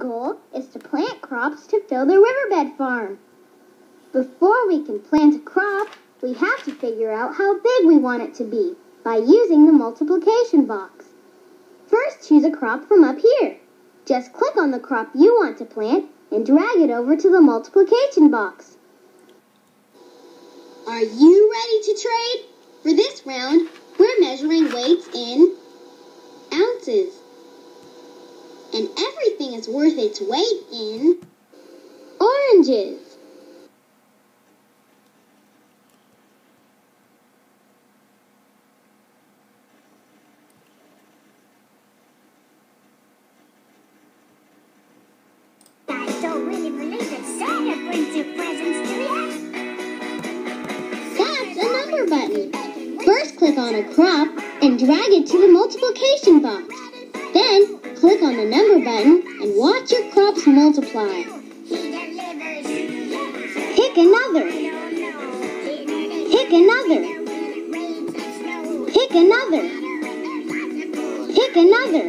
goal is to plant crops to fill the riverbed farm. Before we can plant a crop, we have to figure out how big we want it to be by using the multiplication box. First, choose a crop from up here. Just click on the crop you want to plant and drag it over to the multiplication box. Are you ready to trade? For this round, we're measuring weights in ounces. And everything is worth its weight in oranges. I don't really believe that Santa brings you presents, do ya? That's a number button. First, click on a crop and drag it to the multiplication box. Then, click on the number button and watch your crops multiply. Pick another. Pick another. Pick another. Pick another.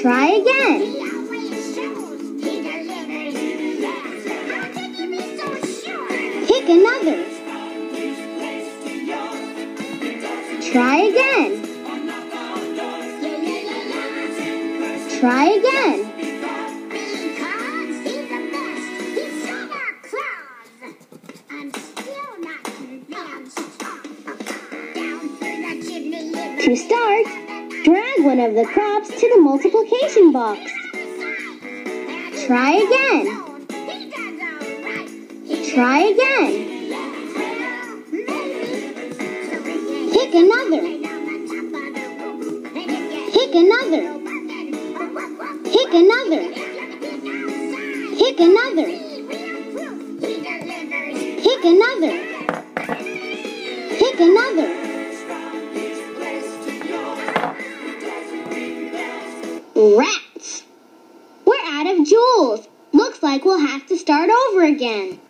Try again. Pick another. Try again. Chimney. again. To start, drag one of the crops to the multiplication box. Try again. Try again. Pick another. Pick another. Pick another. Pick another. Pick another. Pick another. Rats! We're out of jewels. Looks like we'll have to start over again.